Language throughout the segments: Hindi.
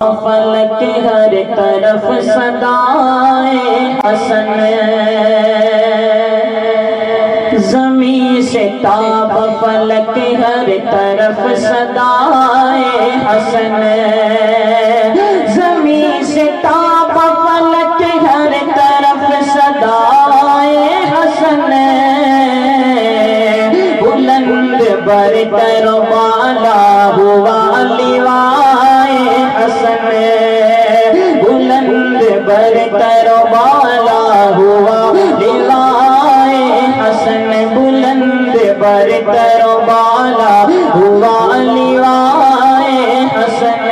फलक हर तरफ़ सदाए हसन जमी से ताब फलक हर तरफ़ सदाए हसन जमी से ताब फलक हर तरफ़ सदाए हसन बुलंद बरतर वाला हुआ बरतर वाला हुआ लिवाए हसन बुलंद बरतर वाला हुआ लिवाए, हसन।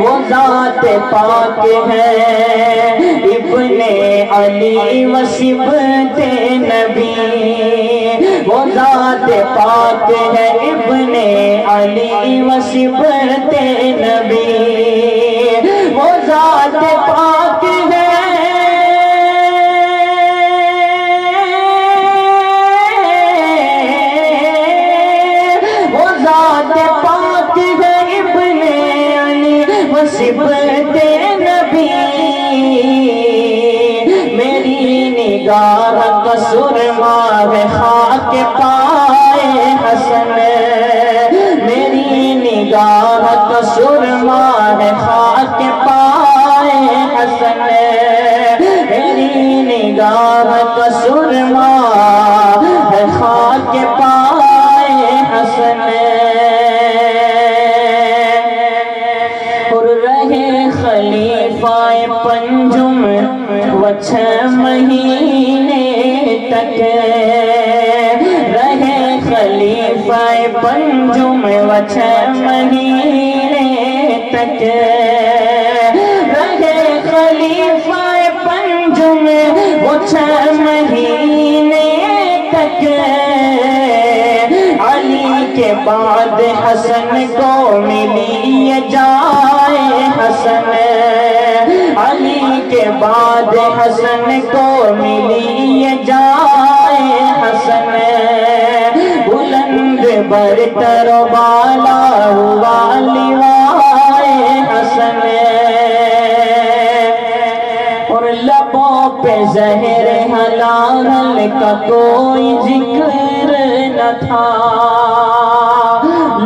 वो जात पाक है, इब्ने अली वसीबते नबी। वो जात पाक है, इब्ने अली वसीबते नबी। वसीबते नबी। मेरी निगाह कसूर माह खाक पाए हसन। मेरी निगाह कसूर माह खाक पाए हसन। मेरी निगाह कसूर माह पंजुम व छह महीने तक रहे खलीफाए पंजुम वो महीने तक अली के बाद हसन को मिली जाए हसन। अली के बाद हसन को मिली जाए हसन। बुलंद बरतर वाला हुआ लिवाए हसन और लबों पे जहर हलाल का कोई जिक्र न था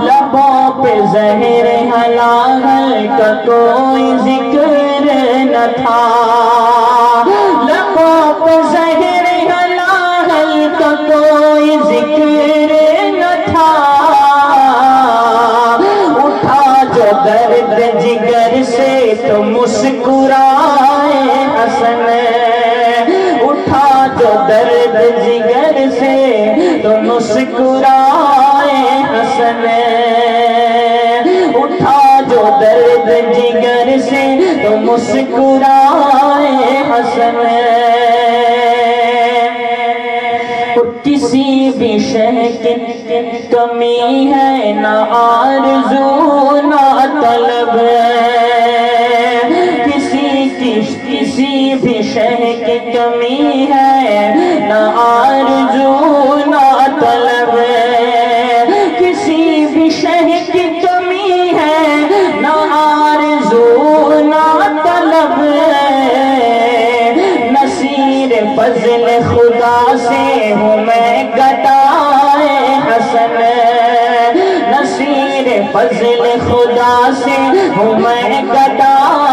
लबों पे जहर हलाल का कोई जिक्र न जिगर से तो मुस्कुराए हसन। उठा जो दर्द जिगर से तो मुस्कुराए हसन। उठा जो दर्द जिगर से तो मुस्कुराए हसन। किसी भी शह की कमी है, न आरज़ू की कमी है न आरज़ू, न तलब किसी भी शह की कमी है न आरज़ू, न तलब नसीर फजल खुदा से हूँ मैं गटाए हसन नसीर फजल खुदा से हूँ, मैं गटाए